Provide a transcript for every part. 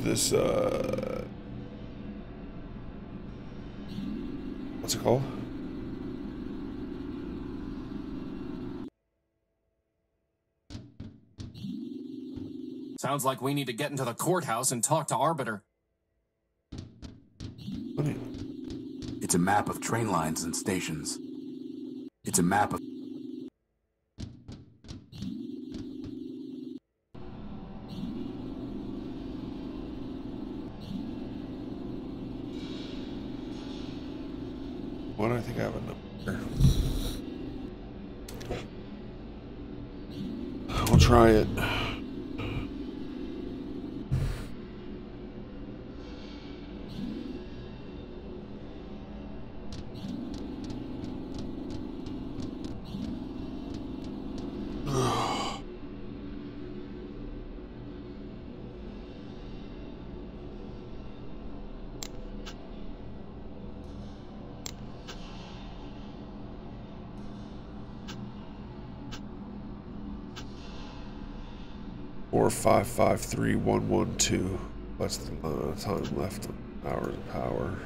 to this, uh... What's it called? Sounds like we need to get into the courthouse and talk to Arbiter. It's a map of train lines and stations. It's a map of... think I have a Four five five three one one two. What's the amount uh, of time left? Hours of power.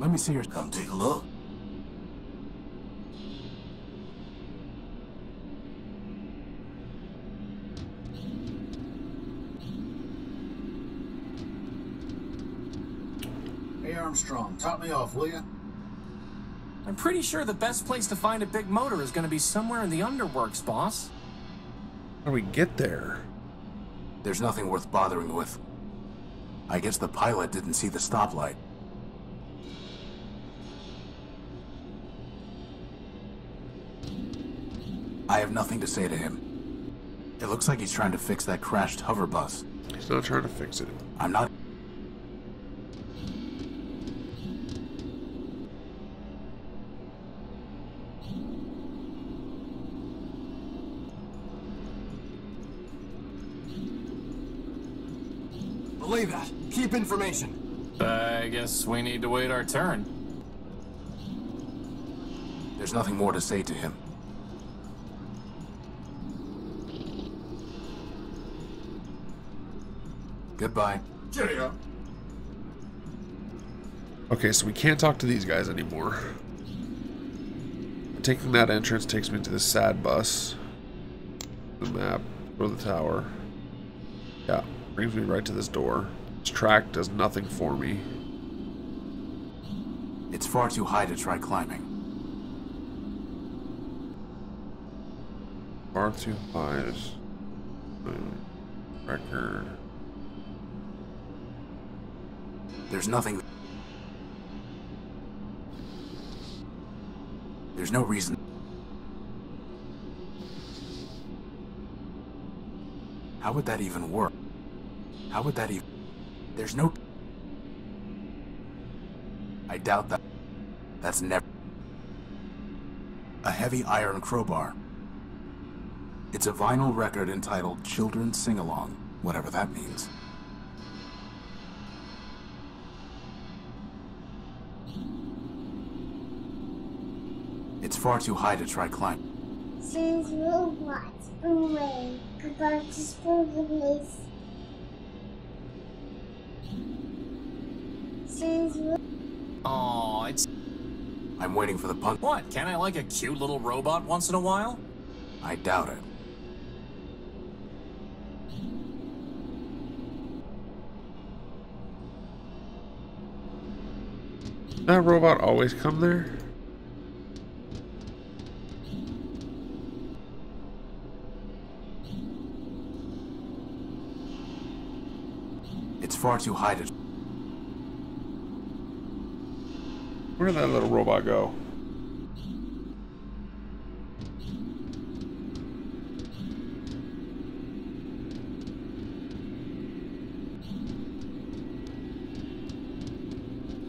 Let me see your... Come take a look. Hey Armstrong, top me off, will you? I'm pretty sure the best place to find a big motor is going to be somewhere in the underworks, boss. How do we get there? There's nothing worth bothering with. I guess the pilot didn't see the stoplight. I have nothing to say to him. It looks like he's trying to fix that crashed hover bus. He's not trying to fix it. I'm not... Believe that. Keep information. Uh, I guess we need to wait our turn. There's nothing more to say to him. Goodbye. Cheerio. Okay, so we can't talk to these guys anymore. Taking that entrance takes me to the sad bus. The map, or the tower. Yeah, brings me right to this door. This track does nothing for me. It's far too high to try climbing. Far too high is uh, record. There's nothing... There's no reason... How would that even work? How would that even... There's no... I doubt that. That's never... A heavy iron crowbar. It's a vinyl record entitled Children's Sing-Along, whatever that means. Far too high to try climbing. Since robots oh away about to spoil the place. Since Aw, it's... I'm waiting for the pun. What, can I like a cute little robot once in a while? I doubt it. That robot always come there? far too high to... Where did that little robot go?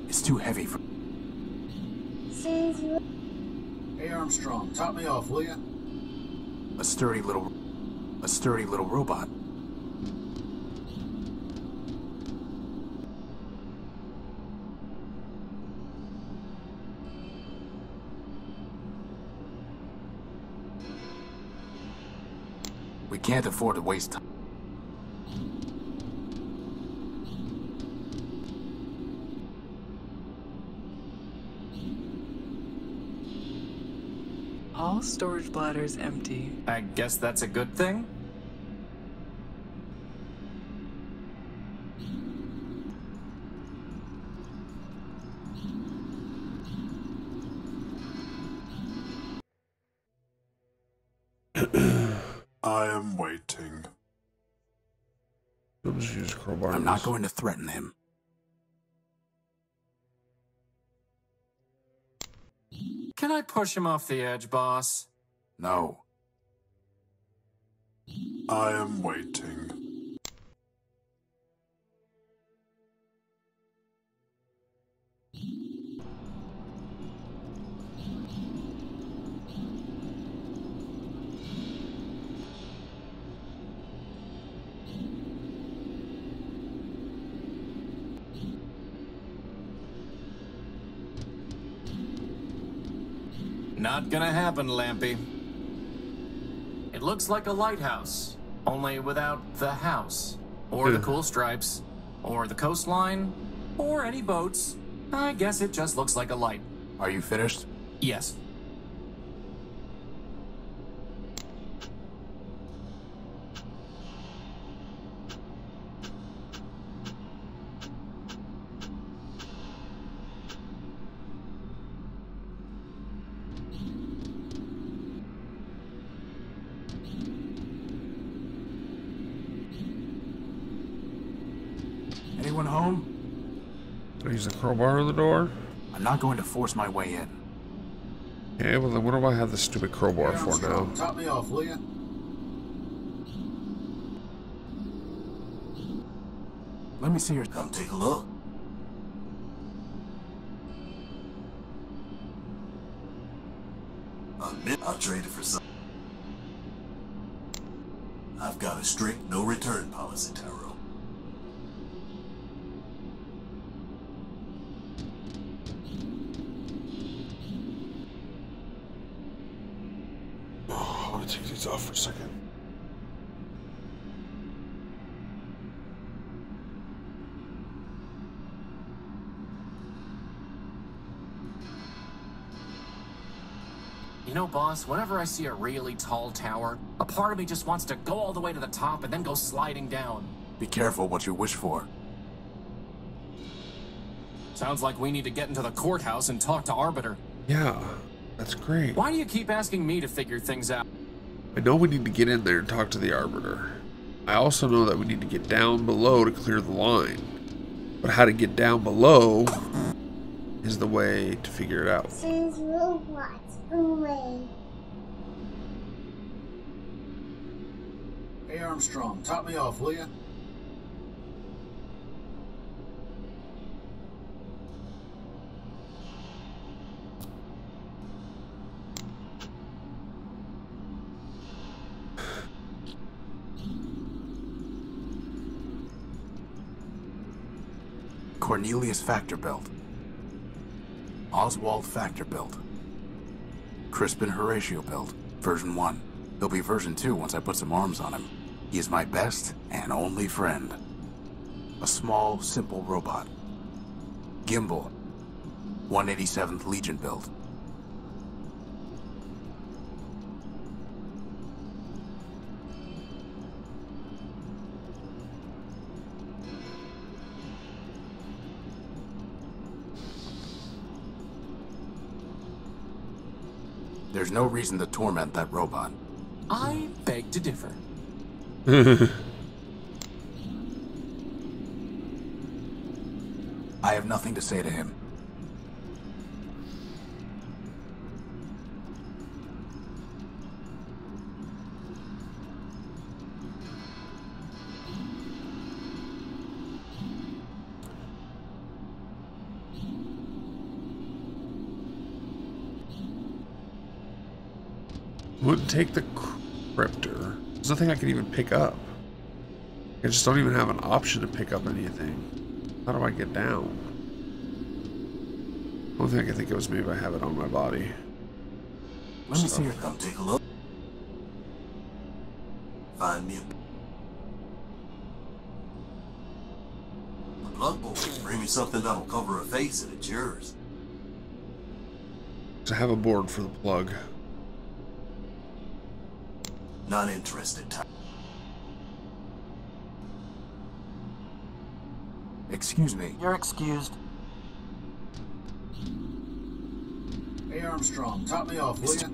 It's too heavy for... Hey Armstrong, top me off, will you? A sturdy little... A sturdy little robot can't afford to waste time. All storage bladders empty. I guess that's a good thing? I'm not going to threaten him. Can I push him off the edge, boss? No. I am waiting. Not gonna happen, Lampy. It looks like a lighthouse, only without the house, or the cool stripes, or the coastline, or any boats. I guess it just looks like a light. Are you finished? Yes. Use the the door. I'm not going to force my way in. Okay, well then what do I have the stupid crowbar for now? top me off, will ya? Let me see your... Come take a look. Admit I'll trade it for some. I've got a strict no return policy, Tyro. These off for a second. You know, boss, whenever I see a really tall tower, a part of me just wants to go all the way to the top and then go sliding down. Be careful what you wish for. Sounds like we need to get into the courthouse and talk to Arbiter. Yeah, that's great. Why do you keep asking me to figure things out? I know we need to get in there and talk to the Arbiter. I also know that we need to get down below to clear the line. But how to get down below is the way to figure it out. since robots away. Hey, Armstrong, top me off, will ya? Cornelius Factorbilt. Oswald Factorbilt. Crispin Horatiobuilt, version 1. He'll be version 2 once I put some arms on him. He is my best and only friend. A small, simple robot. Gimbal. 187th Legion build. There's no reason to torment that robot. I beg to differ. I have nothing to say to him. Take the cryptor. There's nothing I can even pick up. I just don't even have an option to pick up anything. How do I get down? Only thing I can think of is maybe I have it on my body. Let me see her. Come take a look. Find me a plug bowl. Bring me something that'll cover a face and it's yours. I have a board for the plug. Not interested. Excuse me. You're excused. Hey, Armstrong, top me off, will you?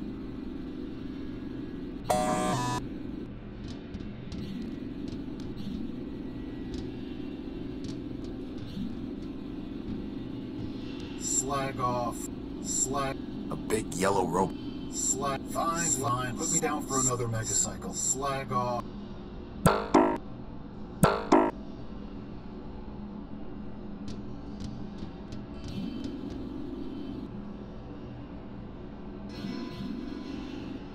Slag off. Slag. A big yellow rope. Slag. Fine, fine. Put me down for another megacycle. Slag off.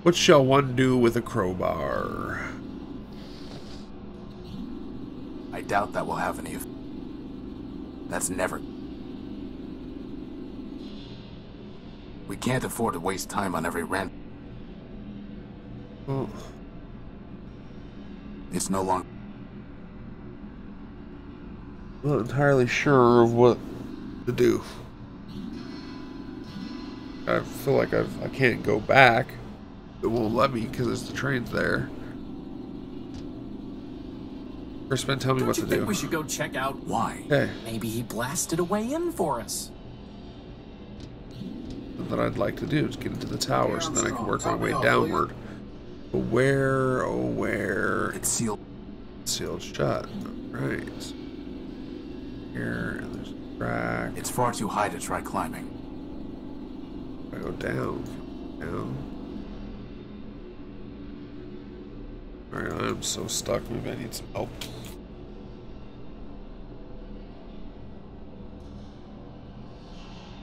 What shall one do with a crowbar? I doubt that will have any of. That's never. We can't afford to waste time on every rant. Oh, hmm. It's no longer. I'm not entirely sure of what to do. I feel like I've, I can't go back. It won't let me because the train's there. Crispin, tell me Don't what you to think do. we should go check out? Why? Okay, Maybe he blasted a way in for us. That I'd like to do is get into the tower so then I can work my way off, will ya? downward. But where, oh where? It's sealed. sealed shut. Right. Here, and there's a crack. It's far too high to try climbing. I go down. Down. Alright, I'm so stuck. Maybe I need some help.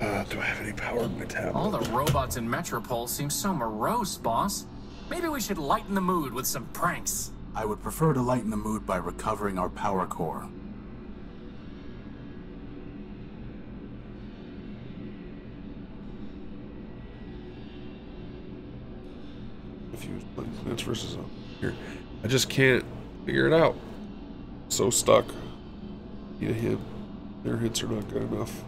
Uh, do I have any power in my tablet? All the robots in Metropole seem so morose, boss. Maybe we should lighten the mood with some pranks. I would prefer to lighten the mood by recovering our power core. Confused playing Plants versus Zombies. Here. I just can't figure it out. So stuck. Need a hint. Their hits are not good enough.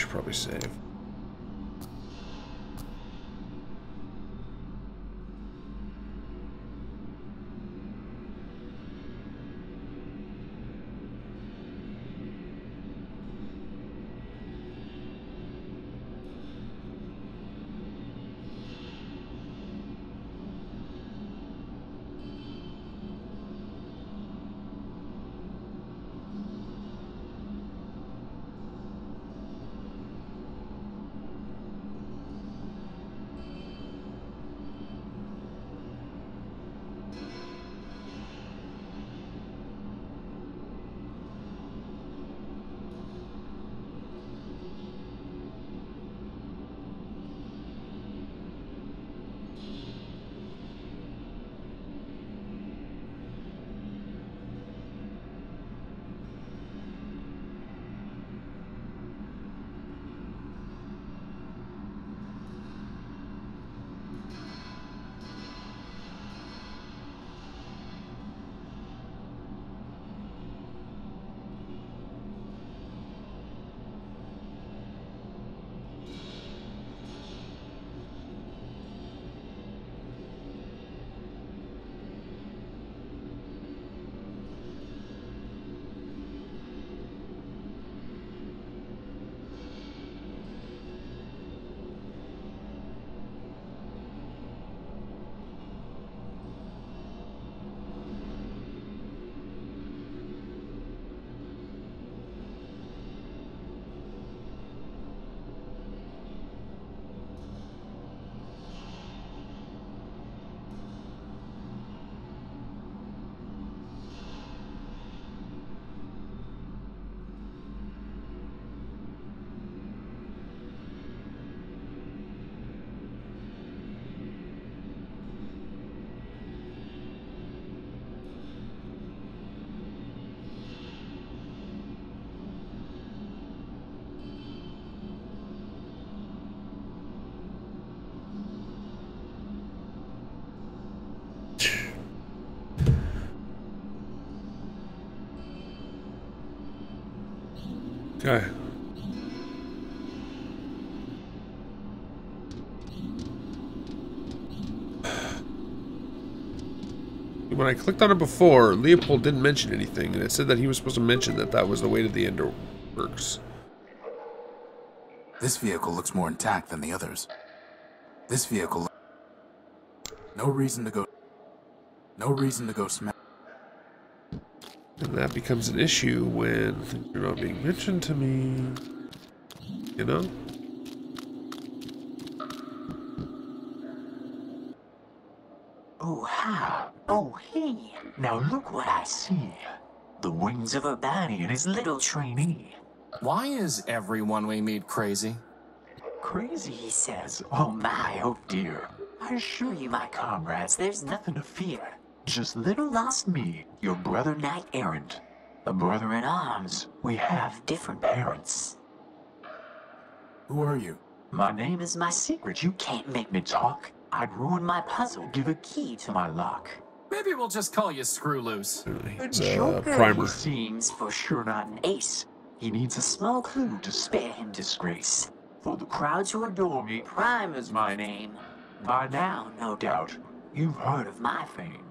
Should probably save. Okay. When I clicked on it before, Leopold didn't mention anything, and it said that he was supposed to mention that that was the way to the Ender Works. This vehicle looks more intact than the others. This vehicle. No reason to go. No reason to go smash. And that becomes an issue when things are not being mentioned to me. You know? Oh, ha! Oh, hey! Now look what I see. The wings of a Urbani and his little trainee. Why is everyone we meet crazy? Crazy, he says. Oh my, oh dear. I assure you, my comrades, there's nothing to fear. Just little lost me, your brother knight errant. A brother in arms. We have different parents. Who are you? My name is my secret. You can't make me talk. I'd ruin my puzzle, give a key to my lock. Maybe we'll just call you Screw Loose. A It's uh, joker, primer. seems, for sure not an ace. He needs a small clue to spare him disgrace. For the crowds who adore me, Prime is my name. By now, no doubt, you've heard of my fame.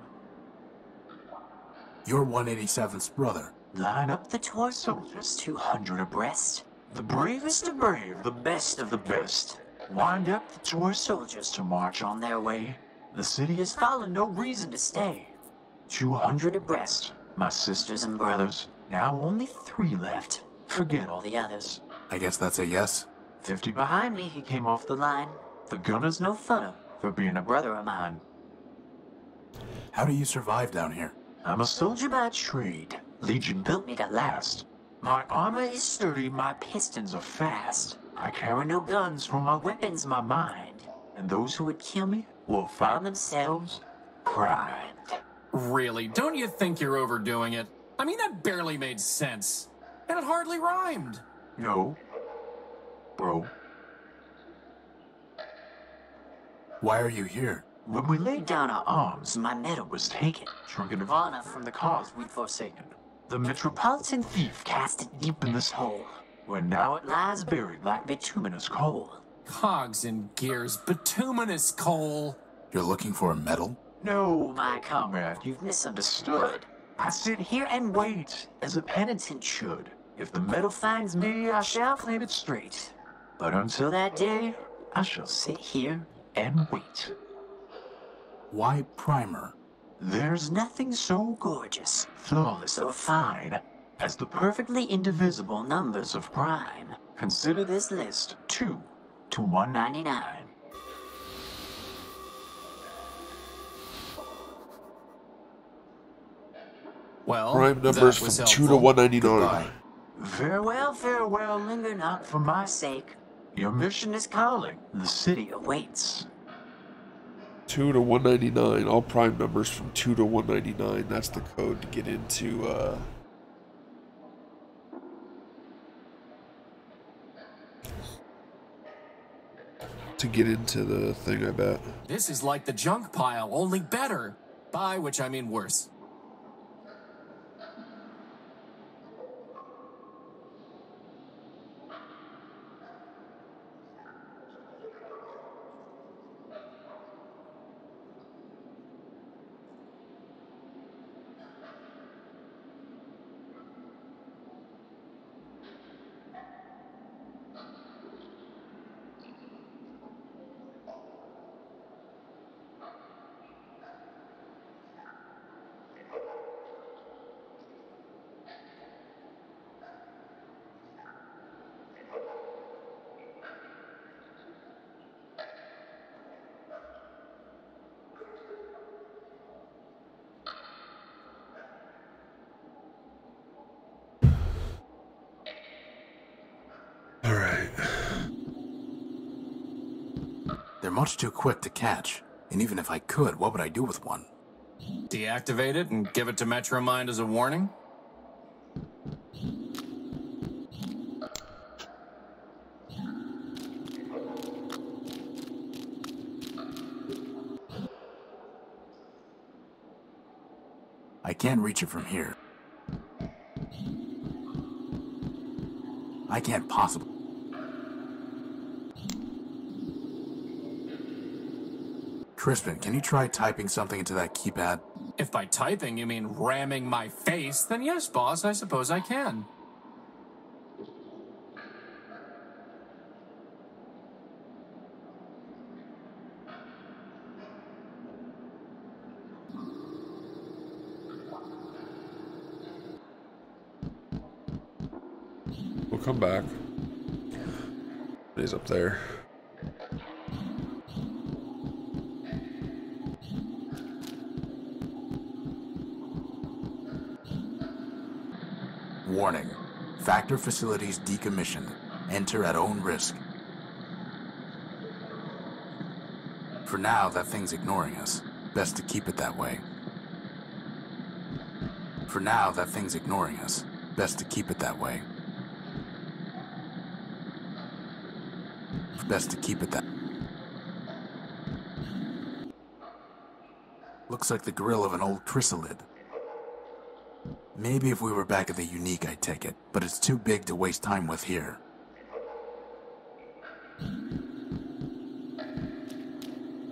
You're 187's brother. Line up the toy soldiers, 200 abreast. The bravest of brave, the best of the best. Wind up the toy soldiers to march on their way. The city has fallen, no reason to stay. 200 abreast, my sisters and brothers. Now only three left. Forget all the others. I guess that's a yes. 50 behind me, he came off the line. The gunner's no funner for being a brother of mine. How do you survive down here? I'm a soldier by trade. Legion built me to last. My armor is sturdy, my pistons are fast. I carry no guns, for my weapon's my mind. And those who would kill me will find themselves primed. Really, don't you think you're overdoing it? I mean, that barely made sense. And it hardly rhymed. No. Bro, Why are you here? When we laid down our arms, my medal was taken. Trinket of honor from the cause we'd forsaken. The metropolitan thief cast it deep in this hole, where now it lies buried like bituminous coal. Cogs and gears, bituminous coal. You're looking for a medal? No, my comrade, you've misunderstood. I sit here and wait, as a penitent should. If the medal finds me, I shall claim it straight. But until that day, I shall sit here and wait. Why primer? There's nothing so gorgeous, flawless, or fine as the perfectly indivisible numbers of prime. Consider this list 2 to 199. Well, Prime that numbers was from 2 to 199. Goodbye. Farewell, farewell, linger not for my sake. Your mission is calling, the city awaits. 2 to 199. All prime numbers from 2 to 199. That's the code to get into, uh... To get into the thing, I bet. This is like the junk pile, only better. By which I mean worse. They're much too quick to catch. And even if I could, what would I do with one? Deactivate it and give it to Metromind as a warning? I can't reach it from here. I can't possibly. Crispin, can you try typing something into that keypad? If by typing you mean ramming my face, then yes, boss, I suppose I can. We'll come back. He's up there. Warning. Factor facilities decommissioned. Enter at own risk. For now, that thing's ignoring us. Best to keep it that way. For now, that thing's ignoring us. Best to keep it that way. Best to keep it that. Looks like the grill of an old chrysalid. Maybe if we were back at the Unique, I'd take it, but it's too big to waste time with here.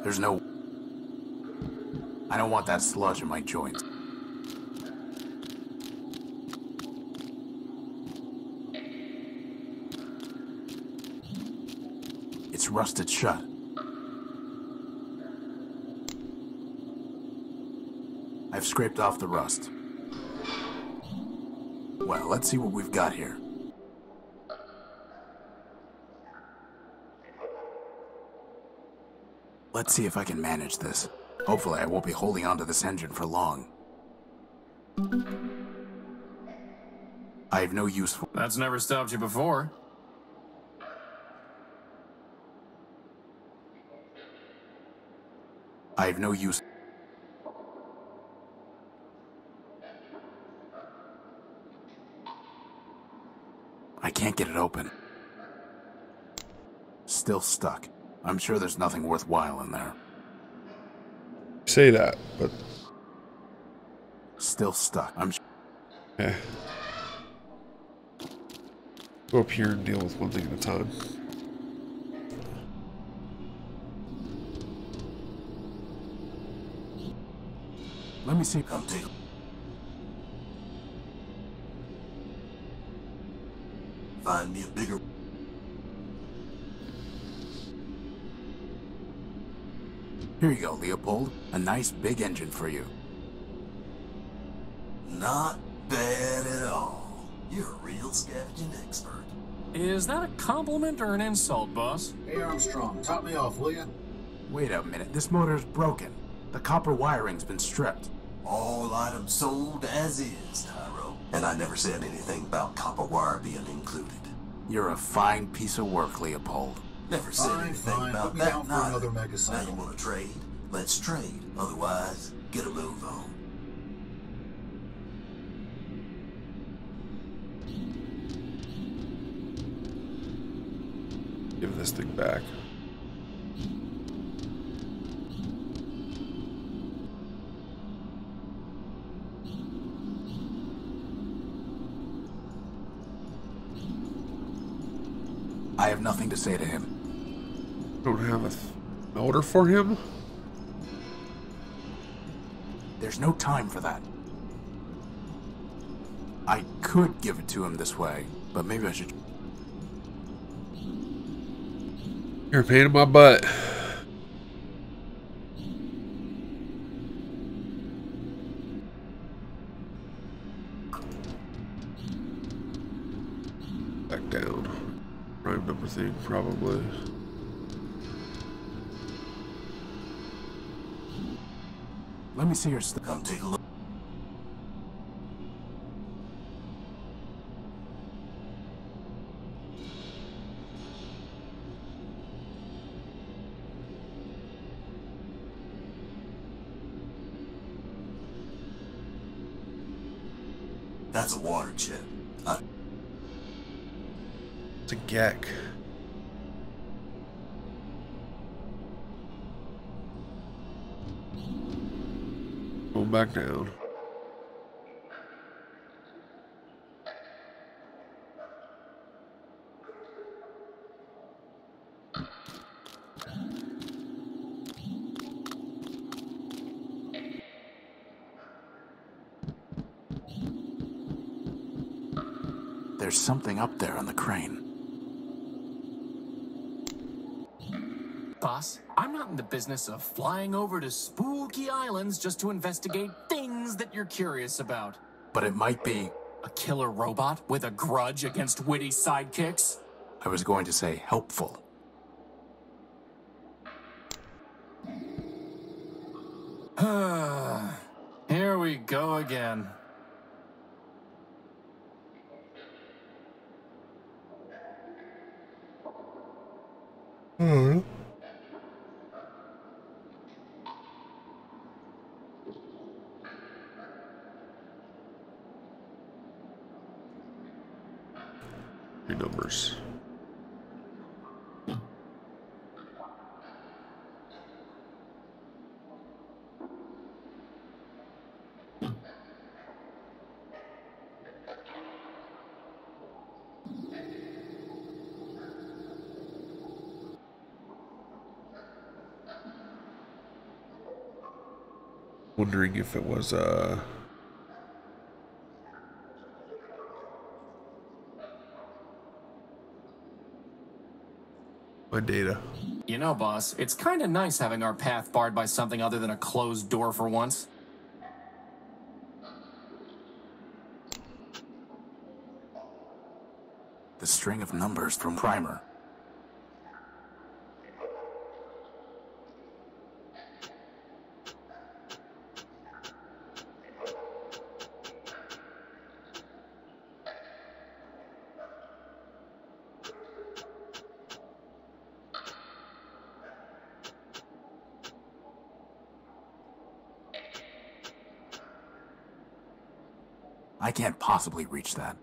There's no... I don't want that sludge in my joints. It's rusted shut. I've scraped off the rust. Well, let's see what we've got here. Let's see if I can manage this. Hopefully I won't be holding onto this engine for long. I have no use for- That's never stopped you before. I have no use- I can't get it open. Still stuck. I'm sure there's nothing worthwhile in there. Say that, but Still stuck. I'm sure... eh. Go up here and deal with one thing at a time. Let me see. Come take Find me a bigger Here you go, Leopold. A nice big engine for you. Not bad at all. You're a real scavenging expert. Is that a compliment or an insult, boss? Hey, Armstrong, top me off, will ya? Wait a minute, this motor's broken. The copper wiring's been stripped. All items sold as is, Tyro. And I never said anything about copper wire being included. You're a fine piece of work, Leopold. Never said Fine, anything fine. about Put me that down for neither. another Now megacycle. you want to trade? Let's trade. Otherwise, get a move on. Give this thing back. To say to him. Don't have a th- motor for him? There's no time for that. I could give it to him this way, but maybe I should. You're a pain in my butt. Back down. Prime number thing, probably. Let me see your stuff. Come take a look. SmackDown. There's something up there on the crane. Boss, I'm not in the business of flying over to spooky islands just to investigate things that you're curious about. But it might be. A killer robot with a grudge against witty sidekicks? I was going to say helpful. Here we go again. Hmm. Three numbers. Wondering if it was uh my data. You know, boss, it's kind of nice having our path barred by something other than a closed door for once. The string of numbers from Primer. I can't possibly reach that.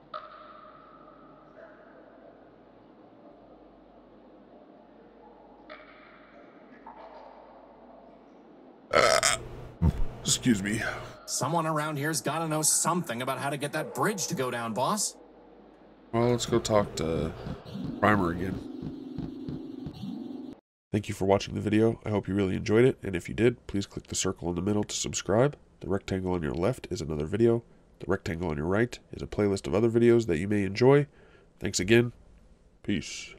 Excuse me. Someone around here's gotta know something about how to get that bridge to go down, boss. Well, let's go talk to Primer again. Thank you for watching the video. I hope you really enjoyed it, and if you did, please click the circle in the middle to subscribe. The rectangle on your left is another video. The rectangle on your right is a playlist of other videos that you may enjoy. Thanks again. Peace.